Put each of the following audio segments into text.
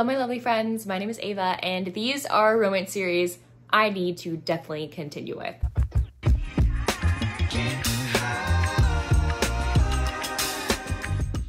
Hello, my lovely friends. My name is Ava, and these are romance series I need to definitely continue with.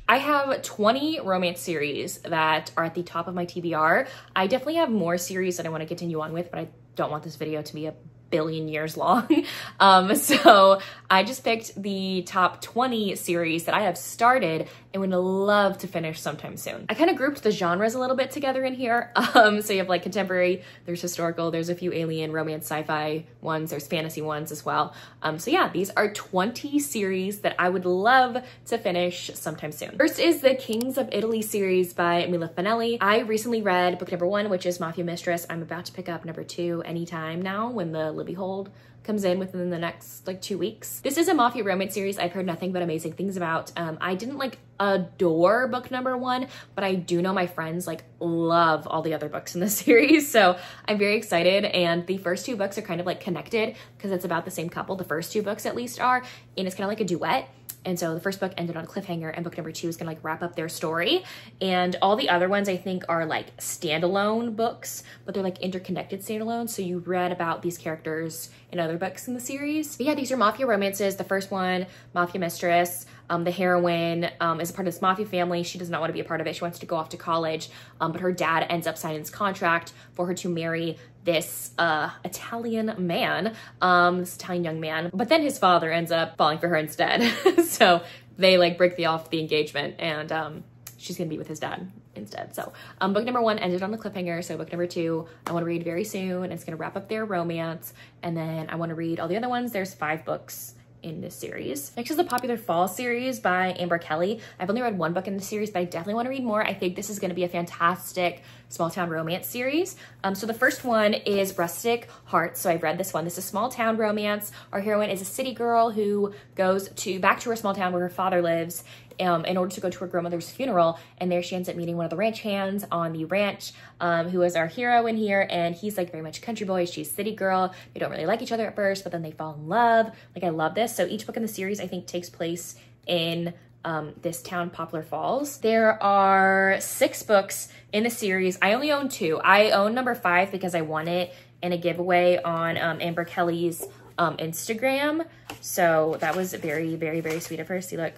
I have 20 romance series that are at the top of my TBR. I definitely have more series that I want to continue on with, but I don't want this video to be a billion years long. Um, so I just picked the top 20 series that I have started and would love to finish sometime soon. I kind of grouped the genres a little bit together in here. Um, so you have like contemporary, there's historical, there's a few alien, romance, sci-fi ones, there's fantasy ones as well. Um, so yeah, these are 20 series that I would love to finish sometime soon. First is the Kings of Italy series by Mila Fanelli. I recently read book number one, which is Mafia Mistress. I'm about to pick up number two anytime now when the Libby Hold comes in within the next like two weeks. This is a mafia romance series I've heard nothing but amazing things about. Um, I didn't like adore book number one, but I do know my friends like love all the other books in the series. So I'm very excited. And the first two books are kind of like connected because it's about the same couple. The first two books at least are, and it's kind of like a duet. And so the first book ended on a cliffhanger and book number two is gonna like wrap up their story. And all the other ones I think are like standalone books, but they're like interconnected standalone. So you read about these characters in other books in the series. But yeah, these are mafia romances. The first one, Mafia Mistress, um, the heroine um, is a part of this mafia family. She does not want to be a part of it. She wants to go off to college, um, but her dad ends up signing this contract for her to marry this uh, Italian man, um, this Italian young man. But then his father ends up falling for her instead. so they like break the off the engagement and um, she's gonna be with his dad instead. So um, book number one ended on a cliffhanger. So book number two, I wanna read very soon. It's gonna wrap up their romance. And then I wanna read all the other ones. There's five books in this series. Next is the Poplar Falls series by Amber Kelly. I've only read one book in the series, but I definitely want to read more. I think this is going to be a fantastic small town romance series. Um, so the first one is Rustic Hearts. So I've read this one. This is a small town romance. Our heroine is a city girl who goes to back to her small town where her father lives um, in order to go to her grandmother's funeral. And there she ends up meeting one of the ranch hands on the ranch, um, who is our hero in here. And he's like very much country boy. She's city girl. They don't really like each other at first, but then they fall in love. Like I love this. So each book in the series I think takes place in um, this town, Poplar Falls. There are six books in the series. I only own two. I own number five because I won it in a giveaway on um, Amber Kelly's um, Instagram. So that was very, very, very sweet of her. See, look,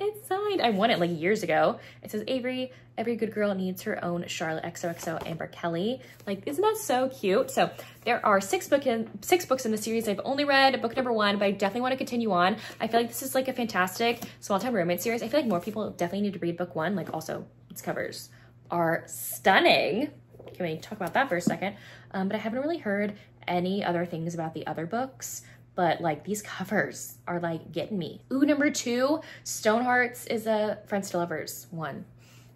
it's signed. I won it like years ago. It says Avery, every good girl needs her own Charlotte XOXO Amber Kelly. Like, isn't that so cute? So there are six book in six books in the series. I've only read book number one, but I definitely want to continue on. I feel like this is like a fantastic small town romance series. I feel like more people definitely need to read book one. Like also its covers are stunning. Can we talk about that for a second? Um, but I haven't really heard any other things about the other books but like these covers are like getting me. Ooh, number two, Stonehearts is a Friends to Lovers one.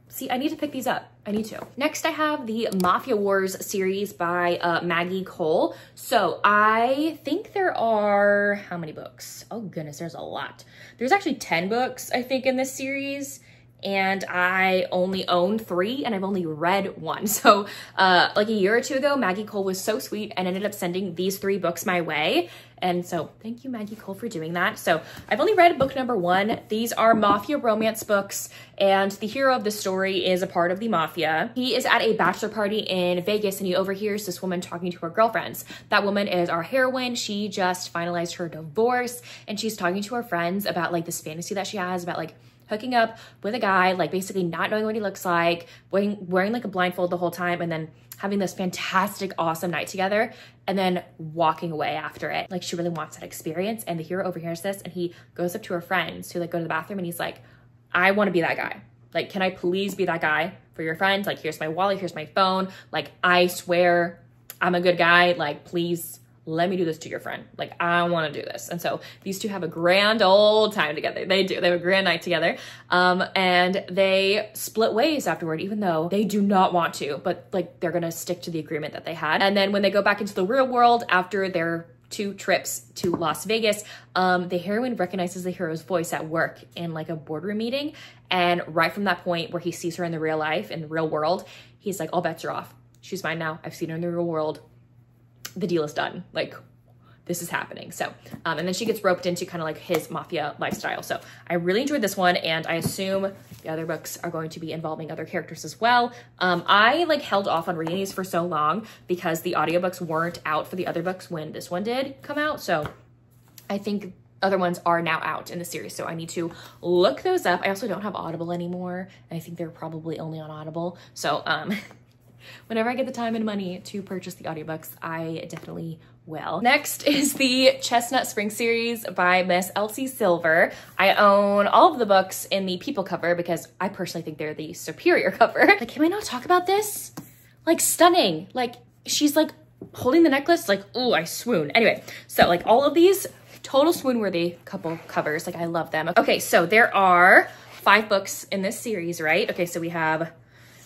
See, I need to pick these up. I need to. Next, I have the Mafia Wars series by uh, Maggie Cole. So I think there are, how many books? Oh goodness, there's a lot. There's actually 10 books, I think, in this series and I only own three and I've only read one. So uh, like a year or two ago, Maggie Cole was so sweet and ended up sending these three books my way. And so thank you, Maggie Cole, for doing that. So I've only read book number one. These are mafia romance books and the hero of the story is a part of the mafia. He is at a bachelor party in Vegas and he overhears this woman talking to her girlfriends. That woman is our heroine. She just finalized her divorce and she's talking to her friends about like this fantasy that she has about like hooking up with a guy, like basically not knowing what he looks like, wearing, wearing like a blindfold the whole time, and then having this fantastic, awesome night together, and then walking away after it. Like she really wants that experience. And the hero overhears this and he goes up to her friends who like go to the bathroom and he's like, I want to be that guy. Like, can I please be that guy for your friends? Like, here's my wallet, here's my phone. Like, I swear I'm a good guy. Like, please let me do this to your friend. Like, I want to do this. And so these two have a grand old time together. They do. They have a grand night together. Um, and they split ways afterward, even though they do not want to, but like they're going to stick to the agreement that they had. And then when they go back into the real world after their two trips to Las Vegas, um, the heroine recognizes the hero's voice at work in like a boardroom meeting. And right from that point where he sees her in the real life, in the real world, he's like, all bets are off. She's mine now. I've seen her in the real world the deal is done. Like this is happening. So, um, and then she gets roped into kind of like his mafia lifestyle. So I really enjoyed this one and I assume the other books are going to be involving other characters as well. Um, I like held off on reading these for so long because the audiobooks weren't out for the other books when this one did come out. So I think other ones are now out in the series. So I need to look those up. I also don't have Audible anymore. I think they're probably only on Audible. So um, whenever I get the time and money to purchase the audiobooks, I definitely will. Next is the Chestnut Spring series by Miss Elsie Silver. I own all of the books in the People cover because I personally think they're the superior cover. Like, can we not talk about this? Like, stunning. Like, she's like holding the necklace, like, oh, I swoon. Anyway, so like all of these total swoon worthy couple covers. Like, I love them. Okay, so there are five books in this series, right? Okay, so we have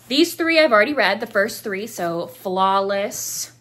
these three I've already read, the first three. So Flawless,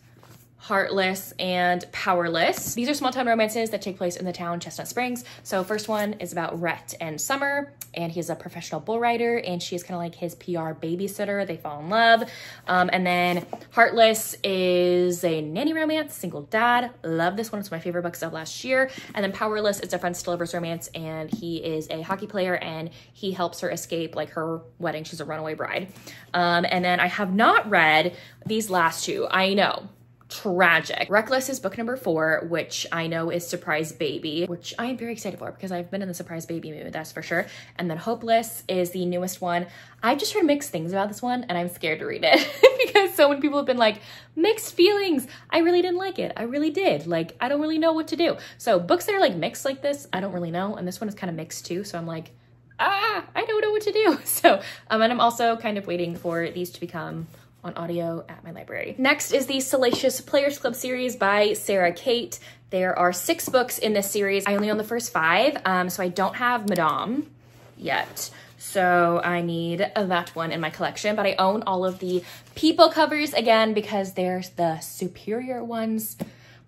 Heartless, and Powerless. These are small town romances that take place in the town Chestnut Springs. So first one is about Rhett and Summer, and he's a professional bull rider, and she is kind of like his PR babysitter. They fall in love. Um, and then Heartless is a nanny romance, single dad. Love this one. It's my favorite books of last year. And then Powerless is a friends to lovers romance, and he is a hockey player, and he helps her escape like her wedding. She's a runaway bride. Um, and then I have not read these last two. I know tragic. Reckless is book number four, which I know is Surprise Baby, which I am very excited for because I've been in the Surprise Baby mood, that's for sure. And then Hopeless is the newest one. I've just heard mixed things about this one and I'm scared to read it because so many people have been like, mixed feelings. I really didn't like it. I really did. Like, I don't really know what to do. So books that are like mixed like this, I don't really know. And this one is kind of mixed too. So I'm like, ah, I don't know what to do. So, um, and I'm also kind of waiting for these to become on audio at my library. Next is the Salacious Players Club series by Sara Cate. There are six books in this series. I only own the first five, um, so I don't have Madame yet. So I need that one in my collection, but I own all of the people covers again because they're the superior ones.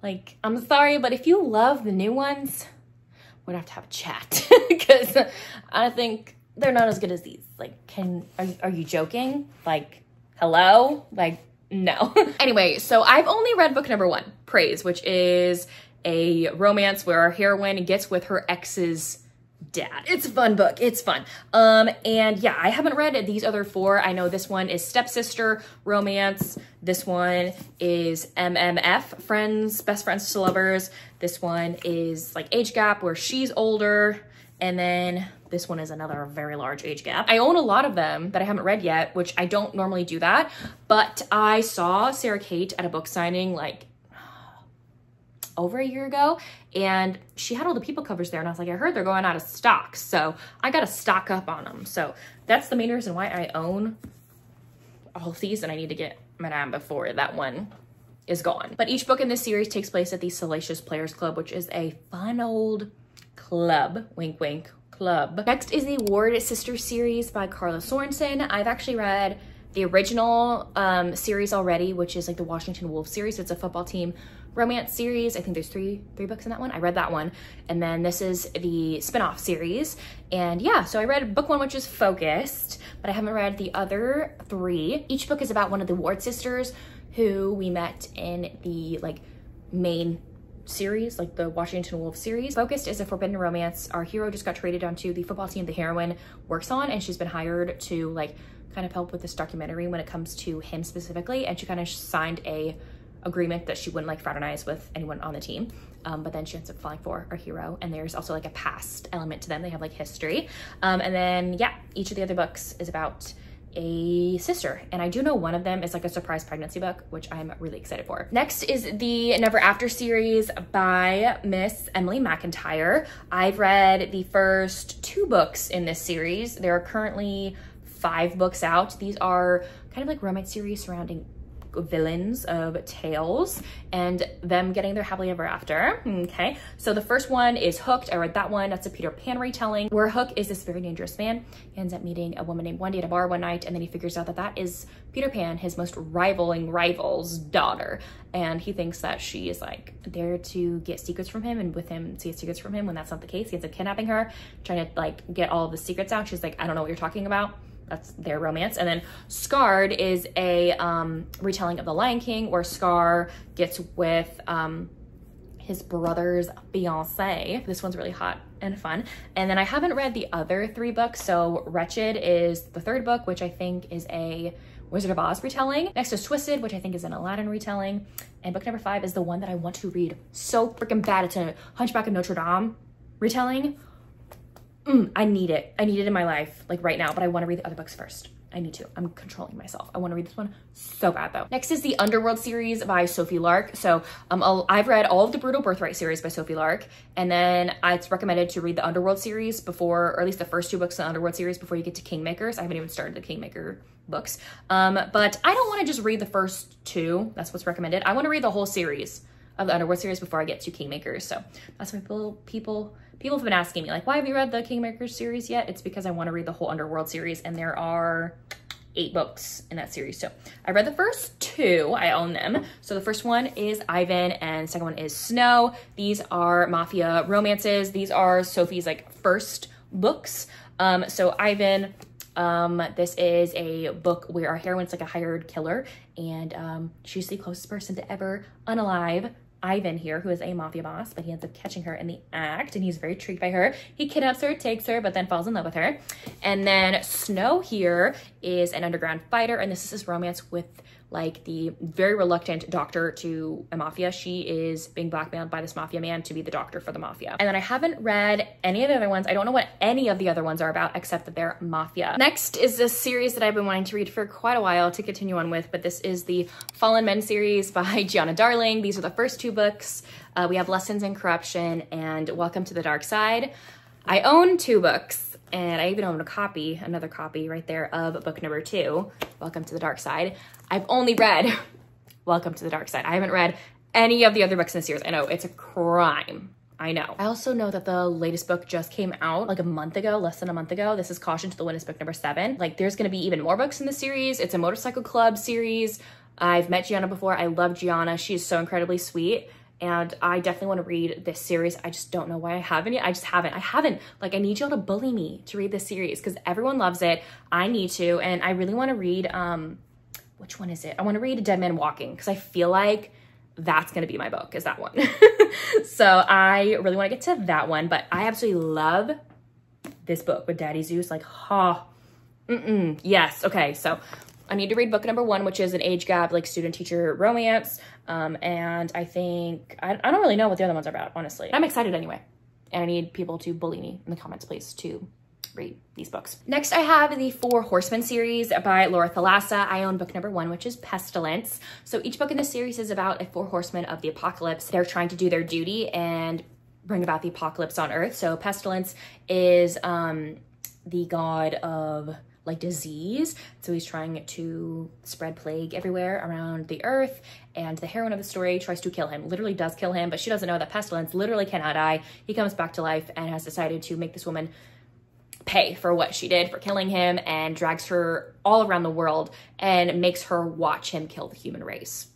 Like, I'm sorry, but if you love the new ones, we'd have to have a chat because I think they're not as good as these. Like, can, are, are you joking? Like, hello? Like, no. anyway, so I've only read book number one, Praise, which is a romance where our heroine gets with her ex's dad. It's a fun book. It's fun. Um, and yeah, I haven't read these other four. I know this one is stepsister romance. This one is MMF, friends, best friends to lovers. This one is like age gap where she's older. And then this one is another very large age gap. I own a lot of them that I haven't read yet, which I don't normally do that. But I saw Sara Cate at a book signing like over a year ago and she had all the people covers there and I was like, I heard they're going out of stock. So I got to stock up on them. So that's the main reason why I own all these and I need to get Madame before that one is gone. But each book in this series takes place at the Salacious Players Club, which is a fun old club, wink wink, club. Next is the Ward Sisters series by Karla Sorensen. I've actually read the original um, series already, which is like the Washington Wolves series. It's a football team romance series. I think there's three three books in that one. I read that one. And then this is the spinoff series. And yeah, so I read book one, which is Focused, but I haven't read the other three. Each book is about one of the Ward sisters who we met in the like main series, like the Washington Wolves series. Focused is a forbidden romance. Our hero just got traded onto the football team the heroine works on, and she's been hired to like kind of help with this documentary when it comes to him specifically. And she kind of signed a agreement that she wouldn't like fraternize with anyone on the team. Um, but then she ends up falling for our hero. And there's also like a past element to them. They have like history. Um, and then, yeah, each of the other books is about a sister and I do know one of them is like a surprise pregnancy book which I'm really excited for. Next is the Never After series by Miss Emily McIntire. I've read the first two books in this series. There are currently five books out. These are kind of like romance series surrounding villains of tales and them getting their happily ever after. Okay, so the first one is Hooked. I read that one. That's a Peter Pan retelling where Hook is this very dangerous man. He ends up meeting a woman named Wendy at a bar one night and then he figures out that that is Peter Pan, his most rivaling rival's daughter. And he thinks that she is like there to get secrets from him and with him to get secrets from him when that's not the case. He ends up kidnapping her, trying to like get all the secrets out. She's like, I don't know what you're talking about that's their romance. And then Scarred is a um, retelling of The Lion King where Scar gets with um, his brother's fiance. This one's really hot and fun. And then I haven't read the other three books. So Wretched is the third book, which I think is a Wizard of Oz retelling. Next is Twisted, which I think is an Aladdin retelling. And book number five is the one that I want to read so freaking bad. It's a Hunchback of Notre Dame retelling. Mm, I need it. I need it in my life, like right now, but I want to read the other books first. I need to. I'm controlling myself. I want to read this one so bad though. Next is the Underworld series by Sophie Lark. So um, I've read all of the Brutal Birthright series by Sophie Lark, and then it's recommended to read the Underworld series before, or at least the first two books in the Underworld series before you get to Kingmakers. I haven't even started the Kingmaker books. Um, but I don't want to just read the first two. That's what's recommended. I want to read the whole series of the Underworld series before I get to Kingmakers. So that's why people, people, people have been asking me like, why have you read the Kingmakers series yet? It's because I want to read the whole Underworld series and there are eight books in that series. So I read the first two, I own them. So the first one is Ivan and second one is Snow. These are mafia romances. These are Sophie's like first books. Um, so Ivan, um, this is a book where our heroine's like a hired killer and um, she's the closest person to ever unalive Ivan here, who is a mafia boss, but he ends up catching her in the act and he's very intrigued by her. He kidnaps her, takes her, but then falls in love with her. And then Snow here is an underground fighter and this is his romance with like the very reluctant doctor to a mafia. She is being blackmailed by this mafia man to be the doctor for the mafia. And then I haven't read any of the other ones. I don't know what any of the other ones are about except that they're mafia. Next is a series that I've been wanting to read for quite a while to continue on with, but this is the Fallen Men series by Giana Darling. These are the first two books. Uh, we have Lessons in Corruption and Welcome to the Dark Side. I own two books and I even own a copy, another copy right there of book number two, Welcome to the Dark Side. I've only read Welcome to the Dark Side. I haven't read any of the other books in the series. I know it's a crime. I know. I also know that the latest book just came out like a month ago, less than a month ago. This is Caution to the Wind is book number seven. Like there's gonna be even more books in the series. It's a motorcycle club series. I've met Giana before. I love Giana. She's so incredibly sweet and I definitely want to read this series. I just don't know why I haven't yet. I just haven't. I haven't. Like, I need y'all to bully me to read this series because everyone loves it. I need to, and I really want to read, um, which one is it? I want to read Dead Man Walking because I feel like that's going to be my book is that one. so I really want to get to that one, but I absolutely love this book with Daddy Zeus. Like, ha, huh. mm-mm, yes. Okay, so I need to read book number one, which is an age gap, like student teacher romance. Um, and I think, I, I don't really know what the other ones are about, honestly. I'm excited anyway. And I need people to bully me in the comments, please, to read these books. Next, I have the Four Horsemen series by Laura Thalassa. I own book number one, which is Pestilence. So each book in this series is about a four horsemen of the apocalypse. They're trying to do their duty and bring about the apocalypse on Earth. So Pestilence is um, the god of like disease. So he's trying to spread plague everywhere around the earth. And the heroine of the story tries to kill him, literally does kill him, but she doesn't know that Pestilence literally cannot die. He comes back to life and has decided to make this woman pay for what she did for killing him and drags her all around the world and makes her watch him kill the human race.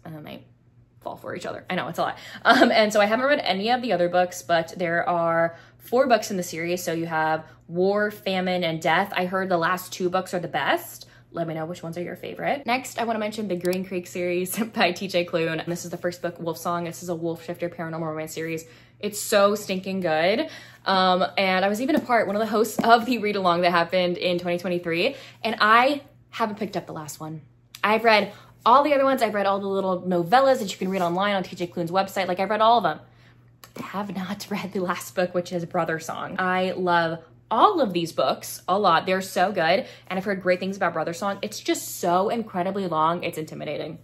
Fall for each other. I know it's a lot. Um, and so I haven't read any of the other books, but there are four books in the series. So you have War, Famine, and Death. I heard the last two books are the best. Let me know which ones are your favorite. Next, I want to mention the Green Creek series by TJ Klune. This is the first book, Wolfsong. This is a Wolf Shifter paranormal romance series. It's so stinking good. Um, and I was even a part, one of the hosts of the read along that happened in 2023. And I haven't picked up the last one. I've read all the other ones. I've read all the little novellas that you can read online on TJ Klune's website. Like I've read all of them. I have not read the last book, which is Brothersong. I love all of these books a lot. They're so good. And I've heard great things about Brothersong. It's just so incredibly long. It's intimidating.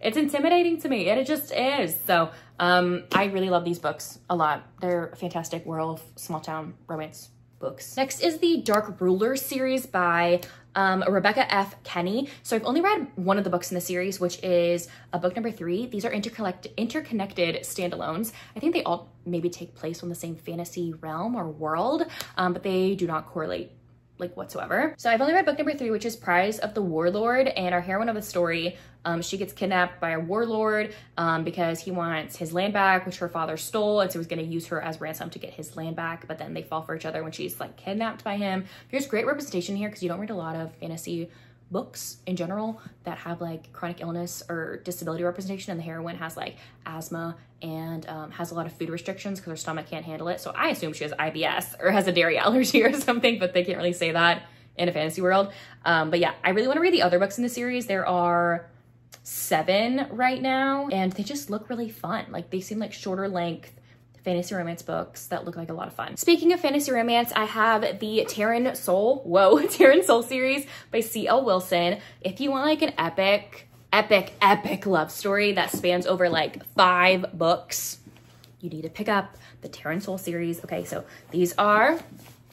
It's intimidating to me. And it just is. So um, I really love these books a lot. They're fantastic world small town romance books. Next is the Dark Ruler series by um, Rebecca F. Kenney. So I've only read one of the books in the series, which is a uh, book number three. These are interconnected, standalones. I think they all maybe take place on the same fantasy realm or world, um, but they do not correlate like whatsoever. So I've only read book number three, which is Prize of the Warlord, and our heroine of the story, um, she gets kidnapped by a warlord um, because he wants his land back, which her father stole, and so he's gonna use her as ransom to get his land back, but then they fall for each other when she's like kidnapped by him. There's great representation here because you don't read a lot of fantasy books in general that have like chronic illness or disability representation and the heroine has like asthma and um, has a lot of food restrictions because her stomach can't handle it. So I assume she has IBS or has a dairy allergy or something, but they can't really say that in a fantasy world. Um, but yeah, I really want to read the other books in the series. There are seven right now and they just look really fun. Like they seem like shorter length fantasy romance books that look like a lot of fun. Speaking of fantasy romance, I have the Tairen Soul, whoa, Tairen Soul series by C.L. Wilson. If you want like an epic, epic, epic love story that spans over like five books, you need to pick up the Tairen Soul series. Okay, so these are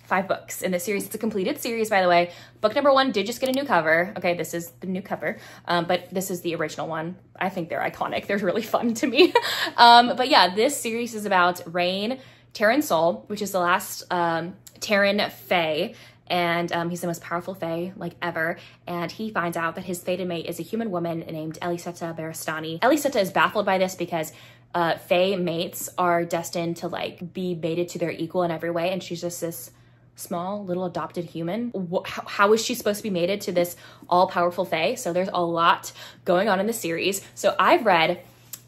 five books in this series. It's a completed series, by the way. Book number one did just get a new cover. Okay, this is the new cover, um, but this is the original one. I think they're iconic. They're really fun to me. um, but yeah, this series is about Rain, Tairen Soul, which is the last um, Tairen Fey, and um, he's the most powerful Fey like ever. And he finds out that his fated mate is a human woman named Ellysetta Baristani. Ellysetta is baffled by this because uh, Fey mates are destined to like be mated to their equal in every way, and she's just this small little adopted human. How, is she supposed to be mated to this all powerful Fey? So there's a lot going on in the series. So I've read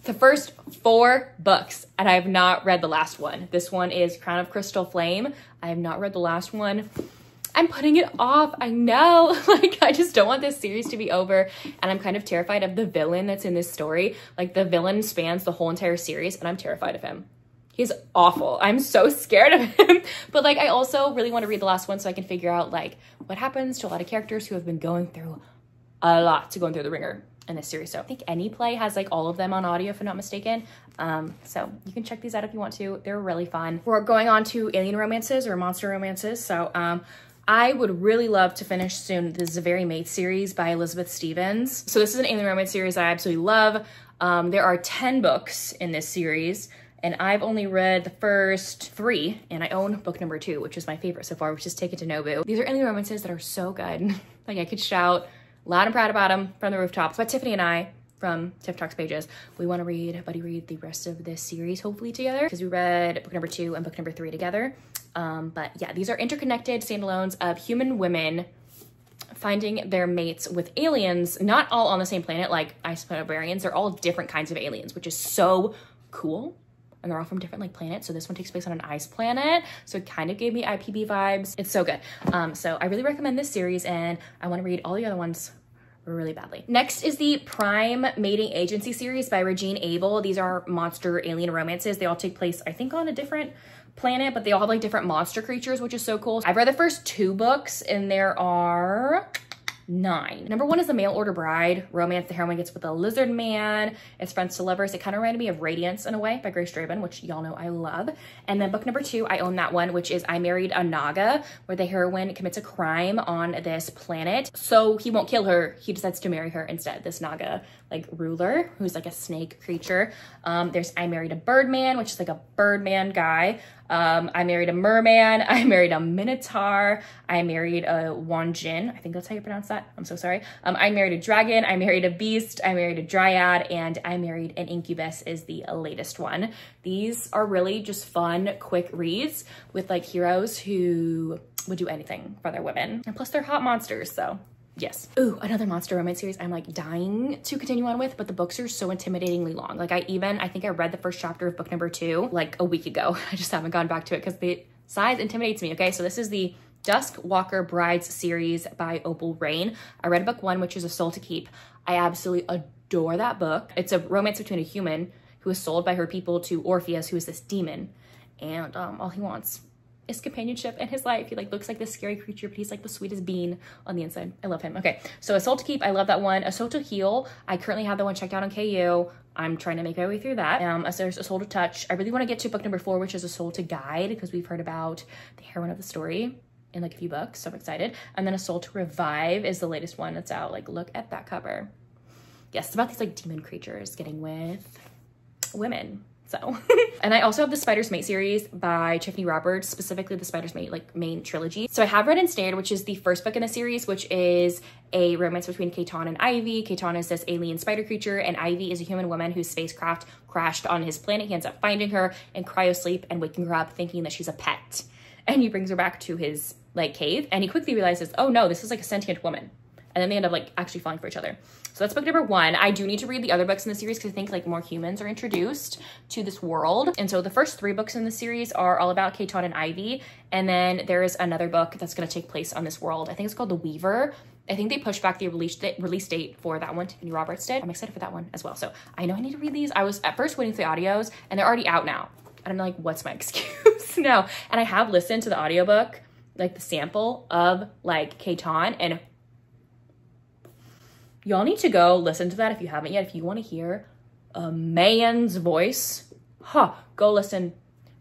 the first four books and I have not read the last one. This one is Crown of Crystal Flame. I have not read the last one. I'm putting it off. I know. Like, I just don't want this series to be over. And I'm kind of terrified of the villain that's in this story. Like, the villain spans the whole entire series, and I'm terrified of him. He's awful. I'm so scared of him. but like, I also really want to read the last one so I can figure out like what happens to a lot of characters who have been going through a lot to going through the ringer in this series. So I think any play has like all of them on audio if I'm not mistaken. Um, so you can check these out if you want to. They're really fun. We're going on to alien romances or monster romances. So um, I would really love to finish soon the Very Mate series by Elizabeth Stephens. So this is an alien romance series I absolutely love. Um, there are 10 books in this series and I've only read the first three, and I own book number two, which is my favorite so far, which is Taken to Nobu. These are alien romances that are so good. like I could shout loud and proud about them from the rooftops. But Tiffany and I, from Tiff Talks pages, we want to read, buddy read the rest of this series hopefully together because we read book number two and book number three together. Um, but yeah, these are interconnected standalones of human women finding their mates with aliens, not all on the same planet like Ice Planet Barbarians. They're all different kinds of aliens, which is so cool and they're all from different like planets. So this one takes place on an ice planet. So it kind of gave me IPB vibes. It's so good. Um, so I really recommend this series and I want to read all the other ones really badly. Next is the Prime Mating Agency series by Regine Abel. These are monster alien romances. They all take place, I think, on a different planet, but they all have like different monster creatures, which is so cool. I've read the first two books and there are nine. Number one is The Mail Order Bride, romance the heroine gets with a lizard man. It's friends to lovers. It kind of reminded me of Radiance in a way by Grace Draven, which y'all know I love. And then book number two, I own that one, which is I Married a Naga, where the heroine commits a crime on this planet. So he won't kill her. He decides to marry her instead, this Naga like ruler, who's like a snake creature. Um, there's I Married a Birdman, which is like a birdman guy. Um, I married a merman. I married a minotaur. I married a wanjin. I think that's how you pronounce that. I'm so sorry. Um, I married a dragon. I married a beast. I married a dryad. And I married an incubus is the latest one. These are really just fun, quick reads with like heroes who would do anything for their women. And plus they're hot monsters, so Yes. Ooh, another monster romance series I'm like dying to continue on with, but the books are so intimidatingly long. Like I even, I think I read the first chapter of book number two like a week ago. I just haven't gone back to it because the size intimidates me. Okay, so this is the Dusk Walker Brides series by Opal Reyne. I read book one, which is A Soul to Keep. I absolutely adore that book. It's a romance between a human who is sold by her people to Orpheus, who is this demon. And um, all he wants his companionship in his life. He like looks like this scary creature, but he's like the sweetest bean on the inside. I love him. Okay, so A Soul to Keep, I love that one. A Soul to Heal, I currently have that one checked out on KU. I'm trying to make my way through that. Um, A Soul to Touch. I really want to get to book number four, which is A Soul to Guide, because we've heard about the heroine of the story in like a few books, so I'm excited. And then A Soul to Revive is the latest one that's out. Like, look at that cover. Yes, it's about these like demon creatures getting with women. So, and I also have the Spider's Mate series by Tiffany Roberts, specifically the Spider's Mate like main trilogy. So I have read Ensnared, which is the first book in the series, which is a romance between Ketahn and Ivy. Ketahn is this alien spider creature, and Ivy is a human woman whose spacecraft crashed on his planet. He ends up finding her in cryosleep and waking her up thinking that she's a pet. And he brings her back to his like cave, and he quickly realizes, oh no, this is like a sentient woman and then they end up like actually falling for each other. So that's book number one. I do need to read the other books in the series because I think like more humans are introduced to this world. And so the first three books in the series are all about Ketahn and Ivy. And then there is another book that's going to take place on this world. I think it's called The Weaver. I think they pushed back the release date, release date for that one. Tiffany Roberts did. I'm excited for that one as well. So I know I need to read these. I was at first waiting for the audios and they're already out now. And I'm like, what's my excuse now? And I have listened to the audiobook, like the sample of like Ketahn and y'all need to go listen to that if you haven't yet. If you want to hear a man's voice, huh, go listen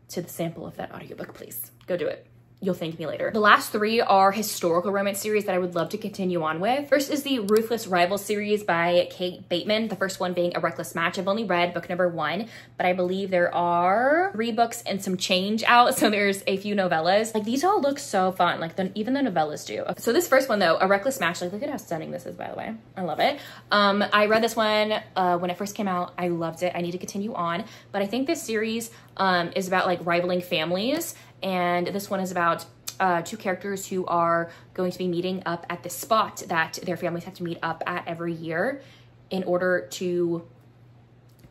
to the sample of that audiobook, please. Go do it you'll thank me later. The last three are historical romance series that I would love to continue on with. First is the Ruthless Rival series by Kate Bateman, the first one being A Reckless Match. I've only read book number one, but I believe there are three books and some change out, so there's a few novellas. Like these all look so fun, like the, even the novellas do. So this first one though, A Reckless Match, like look at how stunning this is by the way. I love it. Um, I read this one uh, when it first came out. I loved it. I need to continue on, but I think this series um, is about like rivaling families and this one is about uh, two characters who are going to be meeting up at the spot that their families have to meet up at every year in order to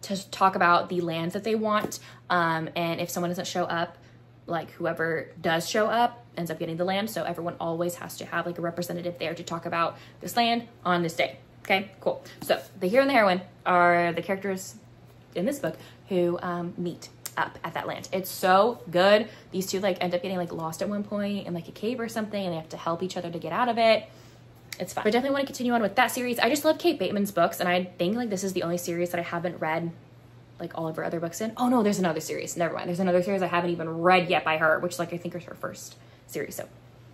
to talk about the lands that they want. Um, and if someone doesn't show up, like whoever does show up ends up getting the land. So everyone always has to have like a representative there to talk about this land on this day. Okay, cool. So the hero and the heroine are the characters in this book who um, meet up at that land. It's so good. These two like end up getting like lost at one point in like a cave or something and they have to help each other to get out of it. It's fun. I definitely want to continue on with that series. I just love Kate Bateman's books and I think like this is the only series that I haven't read like all of her other books in. Oh no, there's another series. Never mind. There's another series I haven't even read yet by her, which like I think is her first series. So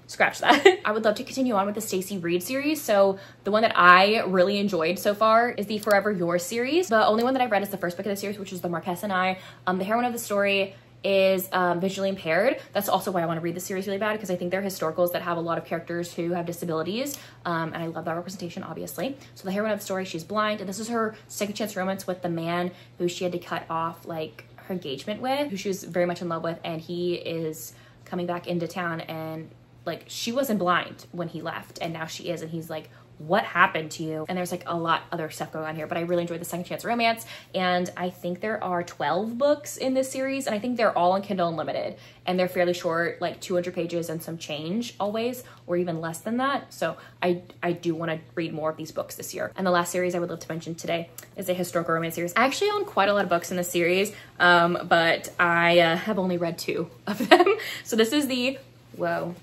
scratch that. I would love to continue on with the Stacy Reid series. So the one that I really enjoyed so far is the Forever Yours series. The only one that I've read is the first book of the series, which is The Marquess and I. Um, the heroine of the story is um, visually impaired. That's also why I want to read the series really bad because I think they're historicals that have a lot of characters who have disabilities. Um, and I love that representation, obviously. So the heroine of the story, she's blind. And this is her second chance romance with the man who she had to cut off like her engagement with, who she was very much in love with. And he is coming back into town and like she wasn't blind when he left and now she is and he's like what happened to you? And there's like a lot other stuff going on here but i really enjoyed the second chance romance and i think there are 12 books in this series and i think they're all on kindle unlimited and they're fairly short like 200 pages and some change always or even less than that so i i do want to read more of these books this year. And the last series i would love to mention today is a historical romance series. I actually own quite a lot of books in this series um, but i uh, have only read two of them so this is the whoa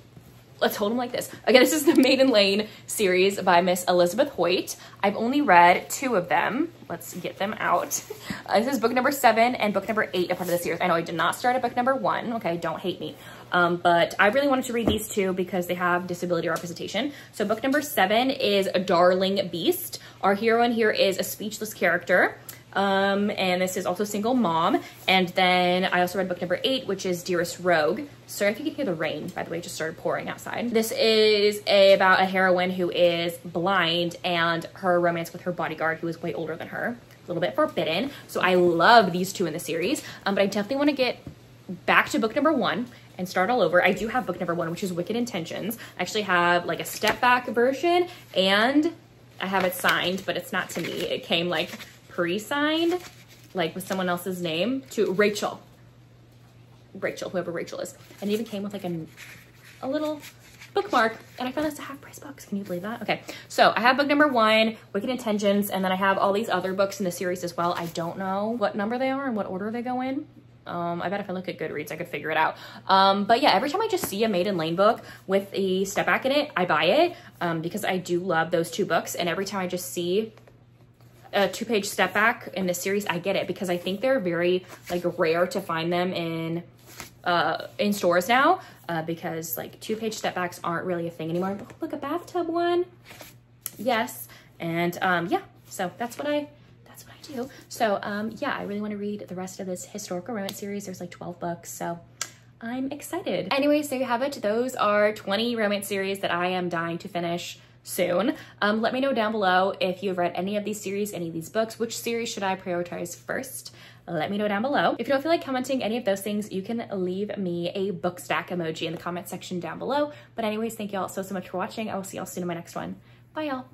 let's hold them like this. Again, this is the Maiden Lane series by Miss Elizabeth Hoyt. I've only read two of them. Let's get them out. Uh, this is book number seven and book number eight, a part of the series. I know I did not start at book number one. Okay, don't hate me. Um, but I really wanted to read these two because they have disability representation. So book number seven is A Darling Beast. Our hero in here is a speechless character. Um, and this is also Single Mom. And then I also read book number eight, which is Dearest Rogue. Sorry if you can hear the rain, by the way, just started pouring outside. This is a, about a heroine who is blind and her romance with her bodyguard who is way older than her. A little bit forbidden. So I love these two in the series. Um, but I definitely want to get back to book number one and start all over. I do have book number one, which is Wicked Intentions. I actually have like a step back version and I have it signed, but it's not to me. It came like pre-signed, like with someone else's name, to Rachel. Rachel, whoever Rachel is. And it even came with like a, a little bookmark and I found this a half price books. Can you believe that? Okay, so I have book number one, Wicked Intentions, and then I have all these other books in the series as well. I don't know what number they are and what order they go in. Um, I bet if I look at Goodreads, I could figure it out. Um, but yeah, every time I just see a Maiden Lane book with a step back in it, I buy it um, because I do love those two books. And every time I just see a two page step back in this series, I get it because I think they're very like rare to find them in uh, in stores now uh, because like two page step backs aren't really a thing anymore. look, a bathtub one. Yes. And um, yeah, so that's what I, that's what I do. So um, yeah, I really want to read the rest of this historical romance series. There's like 12 books. So I'm excited. Anyways, there you have it. Those are 20 romance series that I am dying to finish soon. Um, let me know down below if you've read any of these series, any of these books, which series should I prioritize first? Let me know down below. If you don't feel like commenting any of those things, you can leave me a book stack emoji in the comment section down below. But anyways, thank y'all so, so much for watching. I will see y'all soon in my next one. Bye y'all.